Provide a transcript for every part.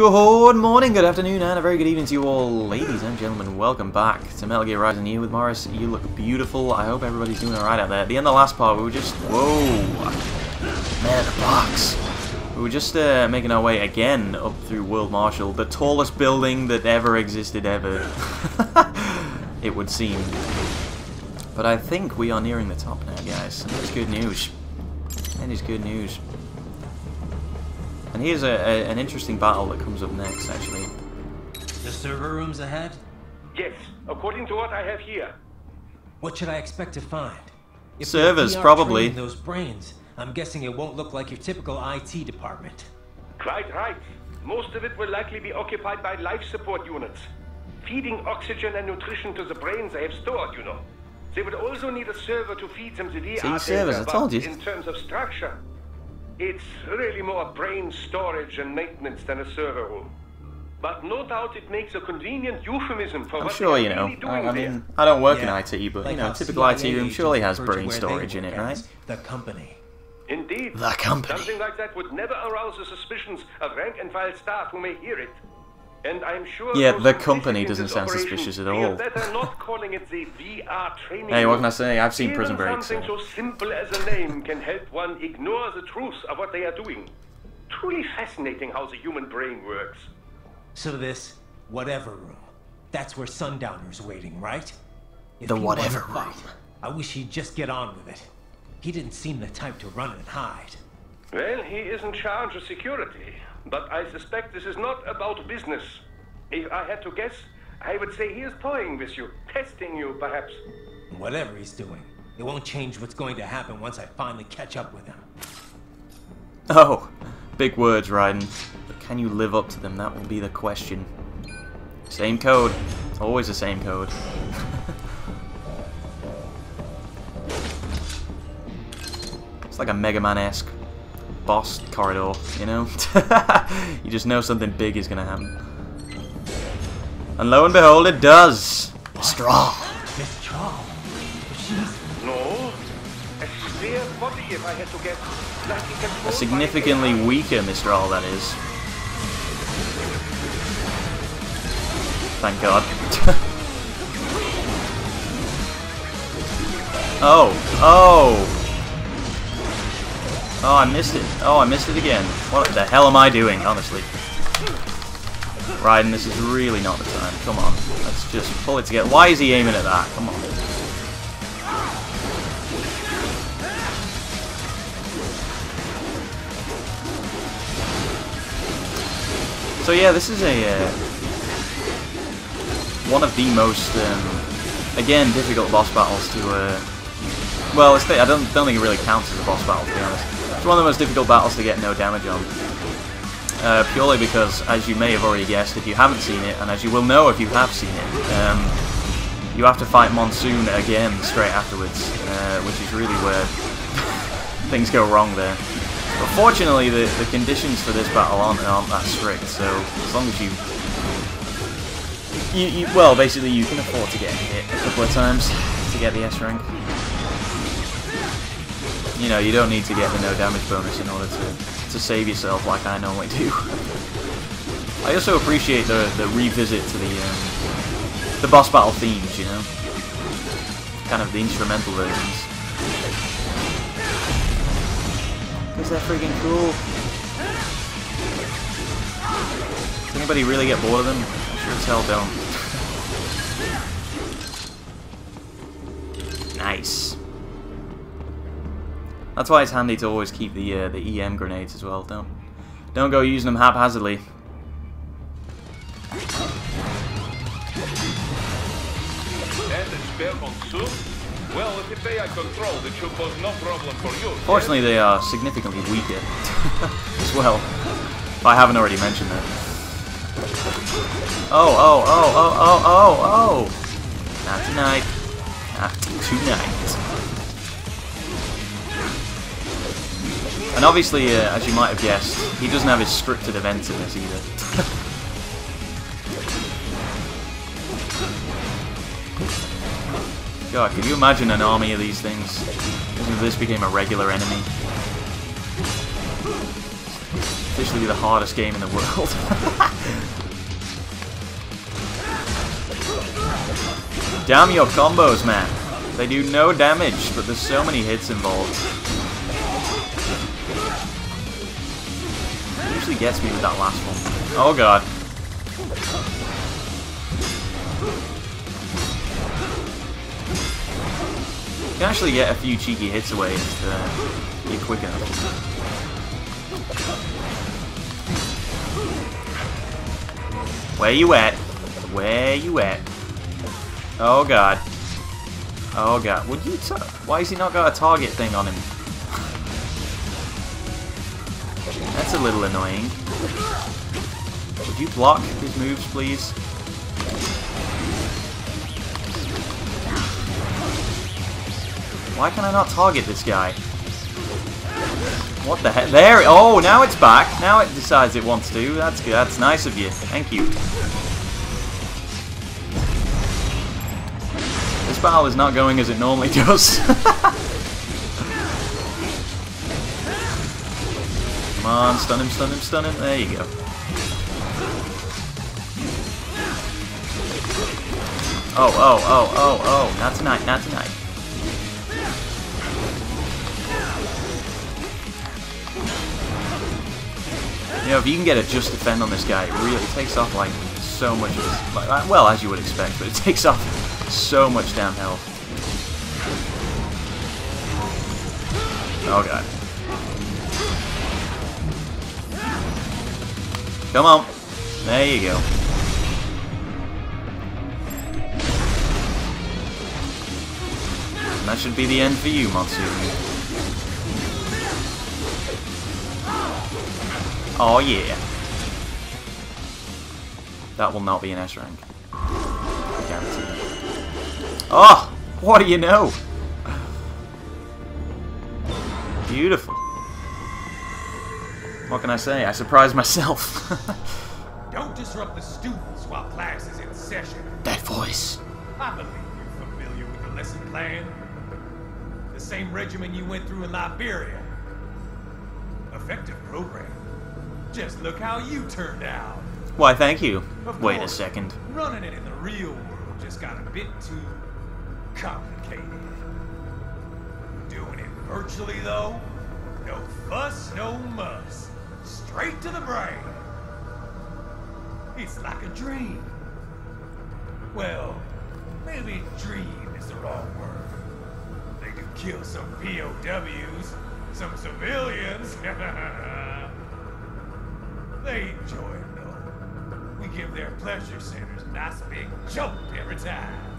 Good morning, good afternoon, and a very good evening to you all, ladies and gentlemen. Welcome back to Metal Gear Rising You with Morris. You look beautiful. I hope everybody's doing alright out there. At the end of the last part, we were just... Whoa! Man in the box! We were just uh, making our way again up through World Marshal, the tallest building that ever existed ever. it would seem. But I think we are nearing the top now, guys. And that's good news. That is good news. And here's a, a, an interesting battle that comes up next, actually. The server room's ahead? Yes, according to what I have here. What should I expect to find? If Servers, probably. Those brains. I'm guessing it won't look like your typical IT department. Quite right. Most of it will likely be occupied by life support units. Feeding oxygen and nutrition to the brains they have stored, you know. They would also need a server to feed them the VR See, servers, data, I told you. In terms of structure, it's really more brain storage and maintenance than a server room. But no doubt it makes a convenient euphemism for I'm what sure they you are know. really doing I, I there. mean, I don't work Yeah, in IT, but like you know, how typical CIA IT room surely has brain storage in it, right? The company. Indeed. The company. Something like that would never arouse the suspicions of rank and file staff who may hear it. And I'm sure Yeah, those the complicit company in doesn't this sound operation suspicious at feel all. better not calling it the VR training. Hey, what room. can I say? I've seen Even Prison Break, Something so- so simple as a name can help one ignore the truth of what they are doing. Truly fascinating how the human brain works. So this whatever room. That's where Sundowner's waiting, right? If The he wants whatever a fight, room. I wish he'd just get on with it. He didn't seem the type to run and hide. Well, he is in charge of security, but I suspect this is not about business. If I had to guess, I would say he is toying with you, testing you, perhaps. Whatever he's doing, it won't change what's going to happen once I finally catch up with him. Oh, big words, Raiden. But can you live up to them? That will be the question. Same code. Always the same code. it's like a Mega Man-esque boss corridor, you know? you just know something big is gonna happen. And lo and behold, it does! Troll. She's No. A body, if I had to. Like A significantly weaker Mistral, that is. Thank God. oh, oh! Oh, I missed it. Oh, I missed it again. What the hell am I doing, honestly? Raiden, this is really not the time. Come on. Let's just pull it together. Why is he aiming at that? Come on. So yeah, this is a uh, one of the most um, again difficult boss battles to. Uh, well, I don't don't think it really counts as a boss battle to be honest. It's one of the most difficult battles to get no damage on. Uh, purely because, as you may have already guessed, if you haven't seen it, and as you will know if you have seen it, um, you have to fight Monsoon again straight afterwards, uh, which is really where things go wrong there. But fortunately, the, the conditions for this battle aren't, aren't that strict, so as long as you, you, you... Well, basically, you can afford to get hit a couple of times to get the S rank. You know, you don't need to get the no damage bonus in order to, to save yourself like I normally do. I also appreciate the, the revisit to the, um, the boss battle themes, you know? Kind of the instrumental versions. Because they're freaking cool. Does anybody really get bored of them? I sure as hell don't. nice. That's why it's handy to always keep the uh, the EM grenades as well. Don't don't go using them haphazardly. Well, if it's AI controlled, it should pose no problem for you. Fortunately, they are significantly weaker as well. I haven't already mentioned that. Oh, oh, oh, oh, oh, oh, oh! Not tonight. Not tonight. And obviously, uh, as you might have guessed, he doesn't have his scripted events in this either. God, could you imagine an army of these things? If this became a regular enemy. Officially the hardest game in the world. Damn your combos, man. They do no damage, but there's so many hits involved. Gets me with that last one. Oh god. You can actually get a few cheeky hits away if uh, you're quick enough. Where you at? Where you at? Oh god. Oh god. Would you Why has he not got a target thing on him? That's a little annoying. Would you block his moves, please? Why can I not target this guy? What the heck? There! Oh, now it's back. Now it decides it wants to. That's good. That's nice of you. Thank you. This battle is not going as it normally does. on, stun him, stun him, stun him. There you go. Oh, oh, oh, oh, oh. Not tonight, not tonight. You know, if you can get a just defend on this guy, it really takes off like so much of his, like, well, as you would expect, but it takes off so much damn health. Oh god. Come on. There you go. And that should be the end for you, Matsuri. Oh yeah. That will not be an S rank. Oh! What do you know? Beautiful. What can I say? I surprised myself. Don't disrupt the students while class is in session. That voice. I believe you're familiar with the lesson plan. The same regimen you went through in Liberia. Effective program. Just look how you turned out. Why, thank you. Of Wait course, a second. Running it in the real world just got a bit too complicated. Doing it virtually, though, no fuss, no muss. Straight to the brain. It's like a dream. Well, maybe dream is the wrong word. They do kill some POWs, some civilians. they enjoy it, though. We give their pleasure centers a nice big jolt every time.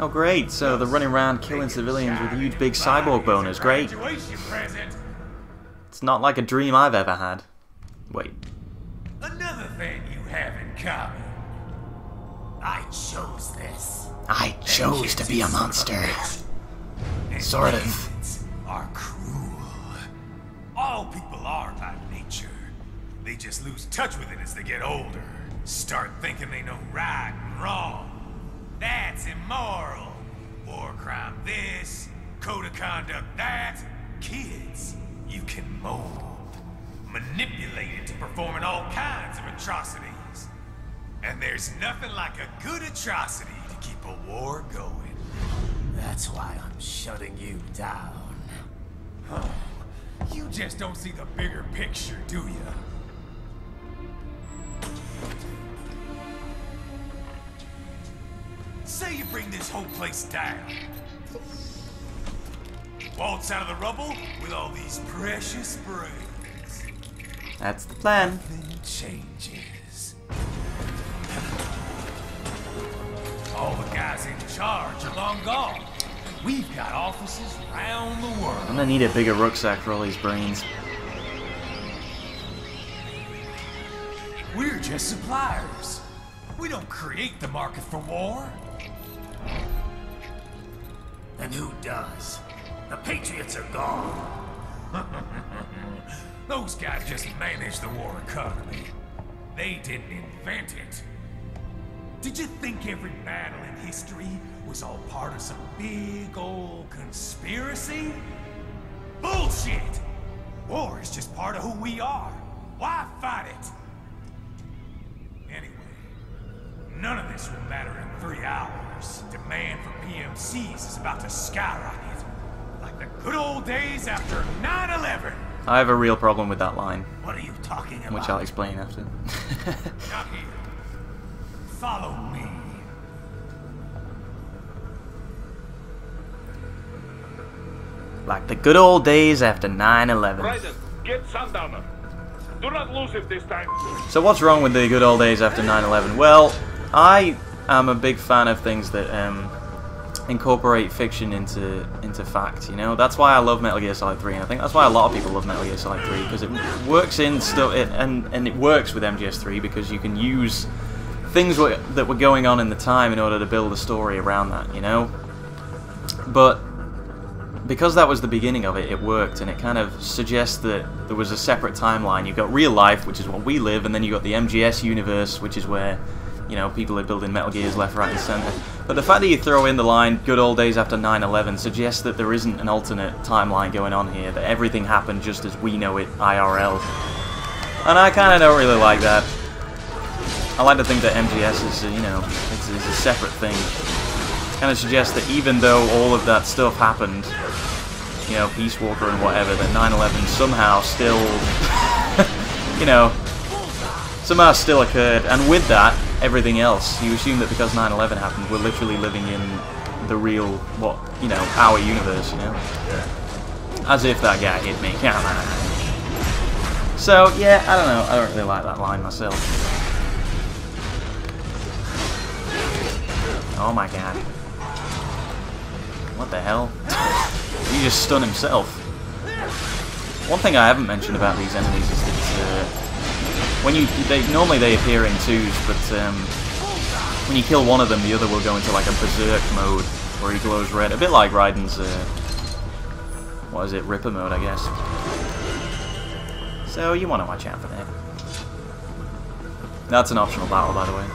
Oh great, so they're running around killing civilians with a huge big cyborg boners, great. It's not like a dream I've ever had. Wait. Another thing you have in common. I chose this. I chose to be a monster. Sort of. Are cruel. All people are by nature. They just lose touch with it as they get older. Start thinking they know right and wrong. That's immoral. War crime this, code of conduct that. Kids, you can mold, manipulate it into performing all kinds of atrocities. And there's nothing like a good atrocity to keep a war going. That's why I'm shutting you down. Oh, you just don't see the bigger picture, do you? Say you bring this whole place down. Waltz out of the rubble with all these precious brains. That's the plan. Nothing changes. All the guys in charge are long gone. We've got offices around the world. I'm gonna need a bigger rucksack for all these brains. We're just suppliers. We don't create the market for war. And who does? The Patriots are gone. Those guys just managed the war economy. They didn't invent it. Did you think every battle in history was all part of some big old conspiracy? Bullshit! War is just part of who we are. Why fight it? Anyway, none of this will matter in three hours. Demand for PMCs is about to skyrocket. Like the good old days after 9-11. I have a real problem with that line, What are you talking about? which I'll explain after. Now. Follow me. like the good old days after 9-11. Raiden, get Sundowner. Do not lose it this time. So what's wrong with the good old days after 9-11? Well, I am a big fan of things that um, incorporate fiction into into fact. You know, that's why I love Metal Gear Solid 3, and I think that's why a lot of people love Metal Gear Solid 3 because it works in stuff, and and it works with MGS3 because you can use things that were going on in the time in order to build a story around that. You know, but because that was the beginning of it, it worked, and it kind of suggests that there was a separate timeline. You've got real life, which is what we live, and then you've got the MGS universe, which is where, you know, people are building Metal Gears left, right, and center. But the fact that you throw in the line "good old days after 9/11" suggests that there isn't an alternate timeline going on here. That everything happened just as we know it IRL, and I kind of don't really like that. I like to think that MGS is, you know, it's, it's a separate thing kind of suggests that even though all of that stuff happened, you know, Peace Walker and whatever, that 9/11 somehow still, you know, somehow still occurred, and with that, everything else. You assume that because 9/11 happened, we're literally living in the real, what, you know, our universe, you know, as if that guy hit me. Come on. So yeah, I don't know. I don't really like that line myself. Oh my god. What the hell? He just stunned himself. One thing I haven't mentioned about these enemies is that uh, when you they normally they appear in twos, but um, when you kill one of them, the other will go into like a berserk mode where he glows red, a bit like Raiden's. Uh, what is it, Ripper mode, I guess. So you want to watch out for that. That's an optional battle, by the way.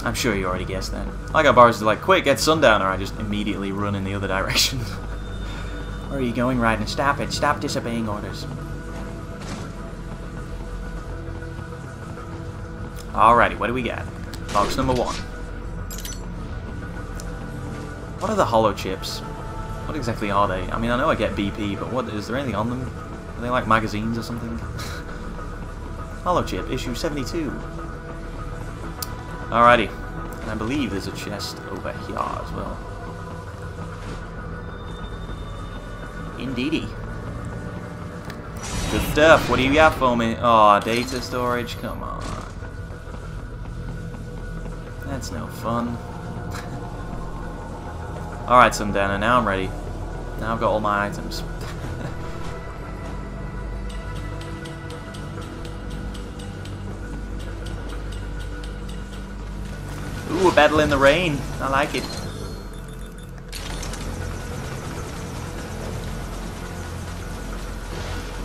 I'm sure you already guessed that. I got Boris like, quick, get Sundowner. I just immediately run in the other direction. Where are you going, Raiden? Stop it. Stop disobeying orders. Alrighty, what do we got? Box number one. What are the hollow chips? What exactly are they? I mean, I know I get BP, but what is there anything on them? Are they like magazines or something? hollow chip, issue 72. Alrighty. And I believe there's a chest over here as well. Indeedy. Good stuff. What do you got for me? Oh, data storage. Come on. That's no fun. Alright, Sundowner, now I'm ready. Now I've got all my items. Ooh, a battle in the rain. I like it.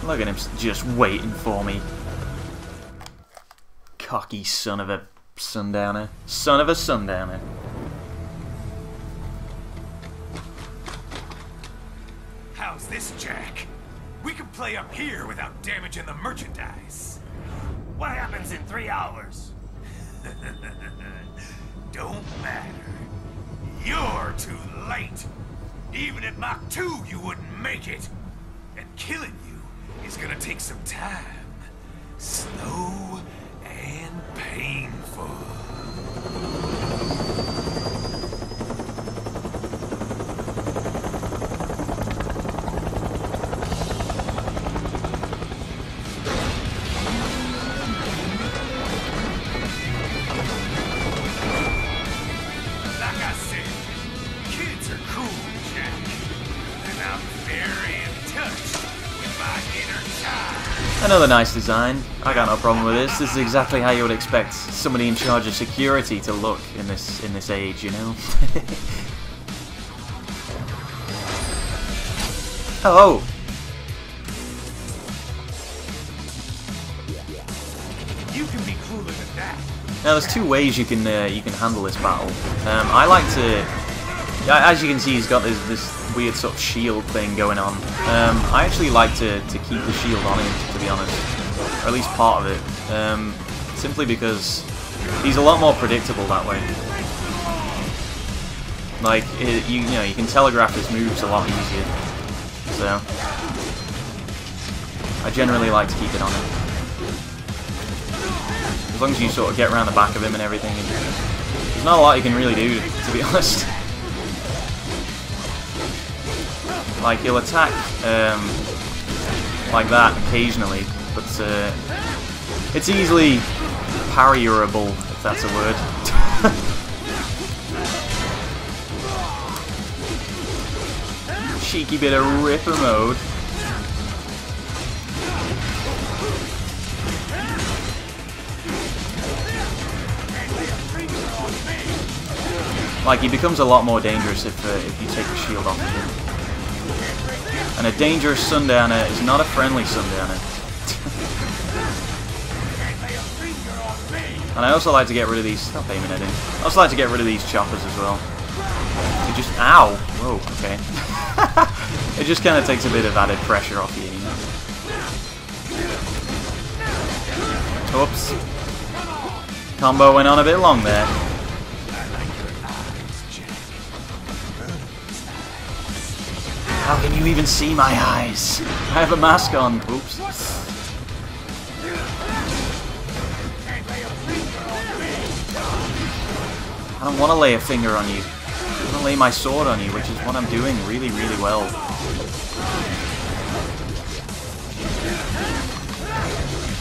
Look at him just waiting for me. Cocky son of a sundowner. Son of a sundowner. How's this, Jack? We can play up here without damaging the merchandise. What happens in three hours? Don't matter. You're too late. Even at Mach 2, you wouldn't make it. And killing you is gonna take some time. Slow and painful.《あっ》Another nice design. I got no problem with this. This is exactly how you would expect somebody in charge of security to look in this in this age, you know. oh, You can be cooler than that. now there's two ways you can uh, you can handle this battle. Um, I like to, as you can see, he's got this this weird sort of shield thing going on. Um, I actually like to, to keep the shield on him, be honest. Or at least part of it. Um, simply because he's a lot more predictable that way. Like, it, you, you know, you can telegraph his moves a lot easier. So, I generally like to keep it on him. As long as you sort of get around the back of him and everything. There's not a lot you can really do, to be honest. Like, he'll attack um, like that occasionally, but uh, it's easily parryable, if that's a word. Cheeky bit of ripper mode. Like, he becomes a lot more dangerous if, uh, if you take the shield off of him. And a dangerous Sundowner is not a friendly Sundowner. and I also like to get rid of these... Stop aiming at him. I also like to get rid of these choppers as well. To just... Ow! Whoa, okay. it just kind of takes a bit of added pressure off you, you know? Oops. Combo went on a bit long there. You even see my eyes? I have a mask on. Oops. I don't want to lay a finger on you. I want to lay my sword on you, which is what I'm doing really, really well.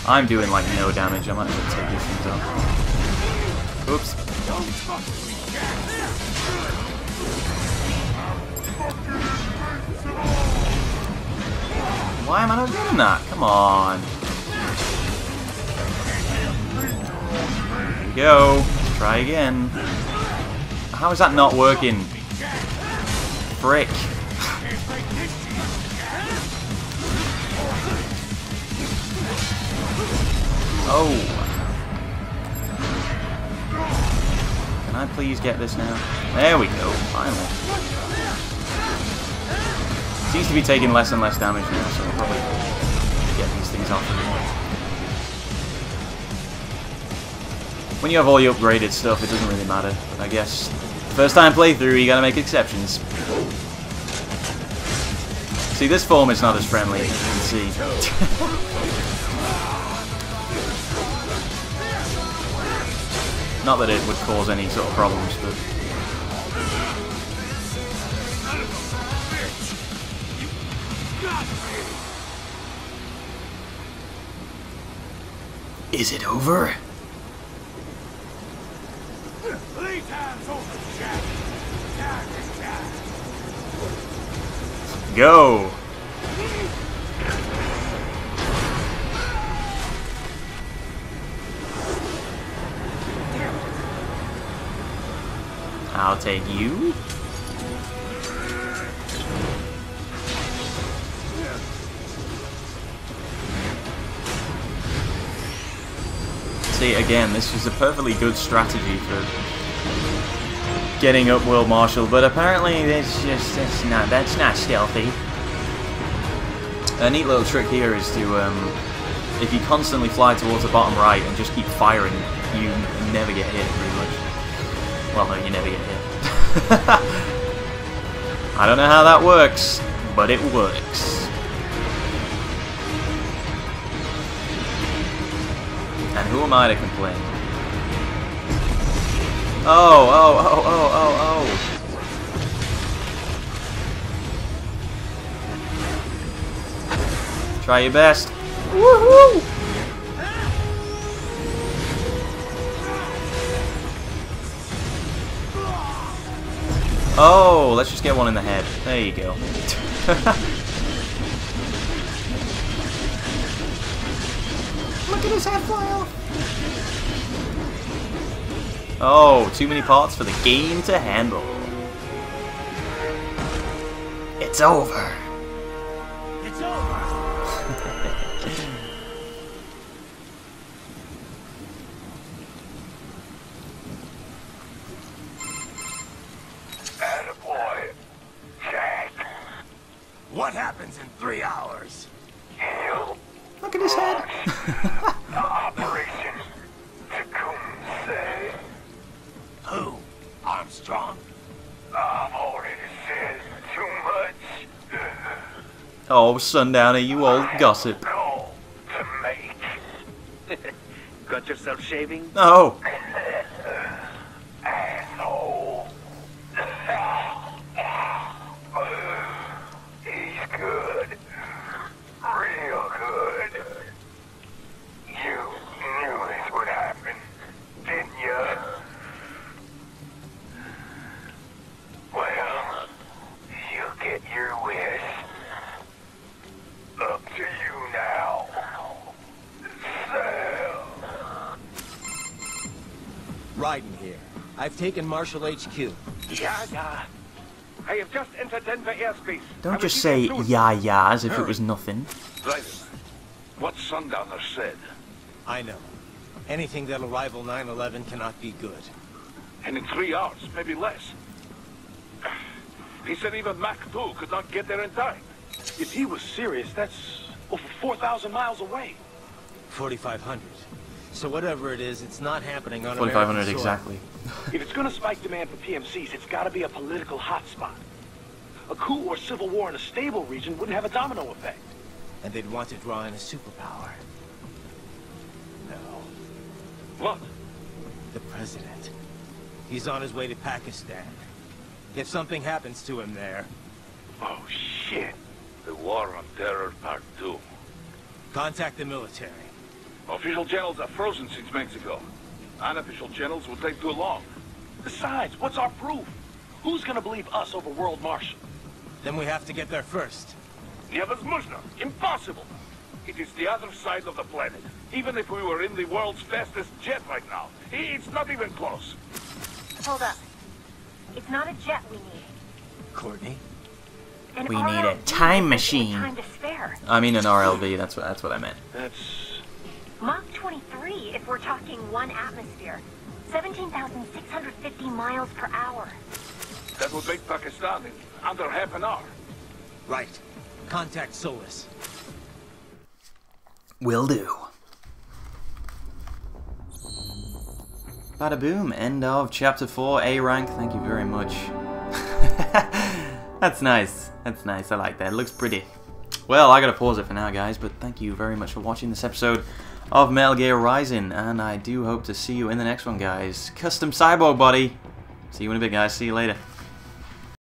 I'm doing like no damage. I might as well take these things off. Oops. Why am I not doing that? Come on. There we go. Try again. How is that not working? Frick. Oh. Can I please get this now? There we go, finally. Seems to be taking less and less damage now, so I'll probably get these things off. When you have all your upgraded stuff, it doesn't really matter. But I guess first time playthrough, you gotta make exceptions. See, this form is not as friendly, as you can see. not that it would cause any sort of problems, but... Is it over? Go! I'll take you. Again, this was a perfectly good strategy for getting up World Marshal, but apparently that's just that's not that's not stealthy. A neat little trick here is to um, if you constantly fly towards the bottom right and just keep firing, you never get hit pretty much. Well, no, you never get hit. I don't know how that works, but it works. Who am I to complain? Oh, oh, oh, oh, oh, oh. Try your best. Woohoo! Oh, let's just get one in the head. There you go. Look at his head fly off. Oh, too many parts for the game to handle. It's over. Oh, Sundowner, you old gossip. Call to make. Got yourself shaving? Oh, Asshole. He's good. Real good. You knew this would happen, didn't you? Well, you get your wish. Up to you now. Sam. Raiden here. I've taken Marshal HQ. Yeah, yeah. I have just entered Denver airspace. Don't will just say there soon. yeah, yeah, as if it was nothing. Raiden, what Sundowner said, I know. Anything that'll rival 9-11 cannot be good. and in three hours, maybe less. He said even Mach 2 could not get there in time. If he was serious, that's over 4,000 miles away. 4,500. So whatever it is, it's not happening on 4,500 American soil. exactly. If it's gonna spike demand for PMCs, it's gotta be a political hotspot. A coup or civil war in a stable region wouldn't have a domino effect. And they'd want to draw in a superpower. No. What? The president. He's on his way to Pakistan. If something happens to him there, Oh, shit. The War on Terror Part 2. contact the military. Official channels are frozen since Mexico. Unofficial channels will take too long. Besides, what's our proof? Who's gonna believe us over World Marshal? Then we have to get there first. Невозможно. Impossible. It is the other side of the planet. Even if we were in the world's fastest jet right now, i- it's not even close. Hold up. It's not a jet we need. Courtney? An We need a RLV time with machine. Time to spare. I mean an RLV. That's what that's what I meant. That's... Mach 23 if we're talking one atmosphere. 17,650 miles per hour. That would make Pakistan in under half an hour. Right. Contact Solis. Will do. Bada boom, end of chapter 4, A rank, thank you very much. That's nice, that's nice, I like that, it looks pretty. Well, I gotta pause it for now, guys, but thank you very much for watching this episode of Metal Gear Rising, and I do hope to see you in the next one, guys. Custom Cyborg Body! See you in a bit, guys, see you later.